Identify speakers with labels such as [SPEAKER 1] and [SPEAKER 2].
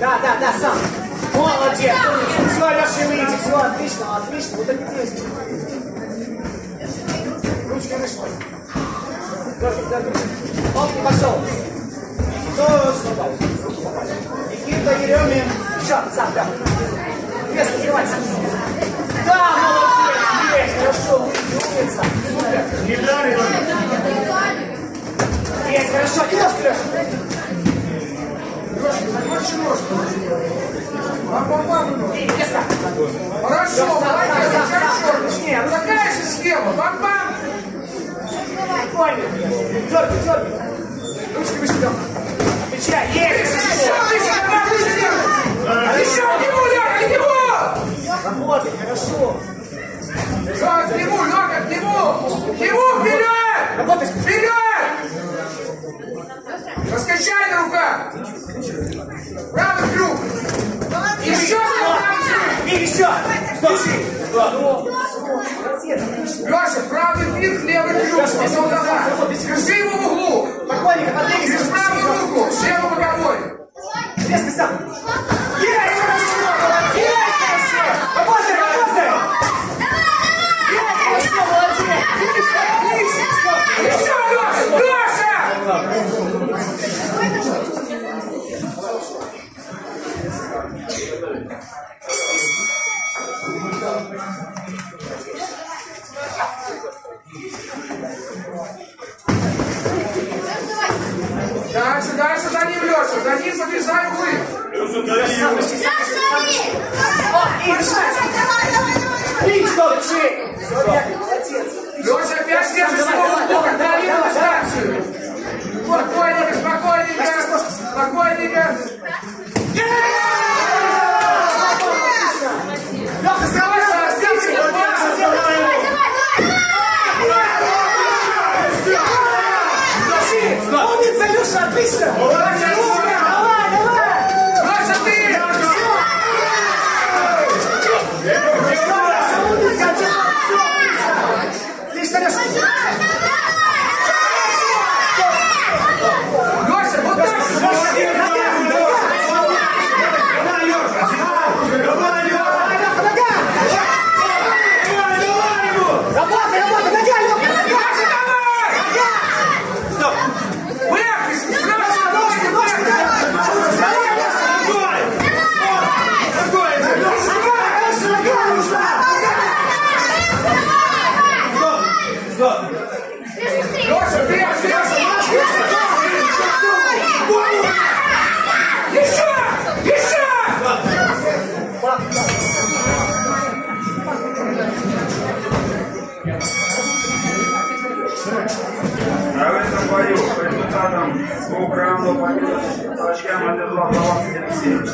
[SPEAKER 1] Да, да, да, сам. Молодец. Все, Леша, выйти, все, отлично, отлично. Вот это действие. Ручкой вышла. Дергай, дергай. Оп, пошел. Точно, Никита, Еремин. Еще, сам, да. Вес, открывайся. Да, молодец, есть, хорошо, умница. Супер.
[SPEAKER 2] Не дали,
[SPEAKER 1] Есть, хорошо. И ножку, Леша.
[SPEAKER 3] Больше ножку. Бам-бам-бам. Хорошо, молодец, хорошо.
[SPEAKER 1] точнее.
[SPEAKER 3] Ну такая же схема. Бам-бам.
[SPEAKER 1] Прикольно. Дергай, дергай. Ручки дома. Отвечай. Есть.
[SPEAKER 3] Правый
[SPEAKER 1] И еще. Стоп. Молодец, отлично.
[SPEAKER 3] Леша, правый клик, левый крюк. Держи его в углу.
[SPEAKER 1] Спокойненько, подвигайся.
[SPEAKER 3] Через правую руку, левый боковой.
[SPEAKER 1] Резко сам. Верно, молодец.
[SPEAKER 3] Леша, опять в углу, контролируй дистанцию. Спокойненько, спокойненько, спокойненько.
[SPEAKER 1] Леха,
[SPEAKER 3] пас.
[SPEAKER 1] Умница, Леша, отлично!
[SPEAKER 4] Yeah. бою по результатам двух раундов победы с очками от 2 Алексеевич.